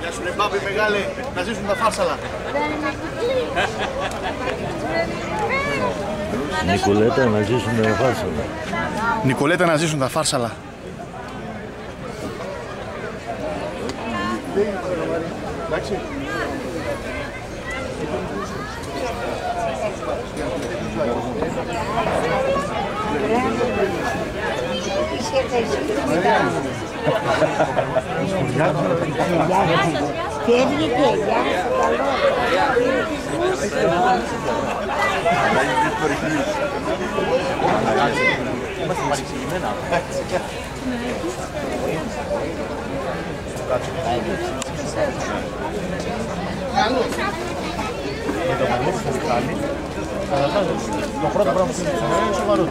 Γεια σου Λεμπάμπη μεγάλε, να ζήσουν τα φάρσαλα. Νικολέτα να ζήσουν τα φάρσαλα. Νικολέτα να ζήσουν τα φάρσαλα. Εντάξει. Teve que pegar essa calor. Και γεια σου, καλό. Το πρώτο πράγμα που είναι σοβαρό είναι σοβαρό.